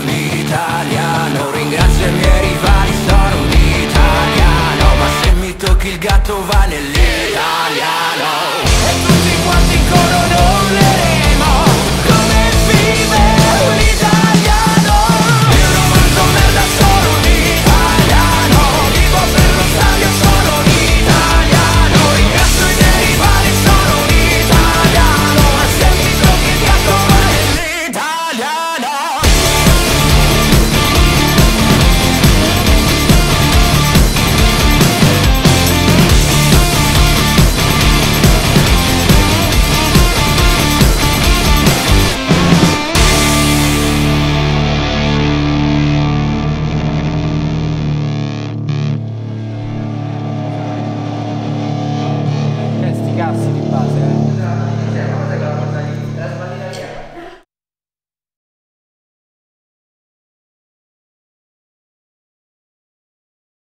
un italiano Ringrazio i miei rivali, sono un italiano Ma se mi tocchi il gatto va nell'italiano. E tutti quanti corrono le graça e de paz. É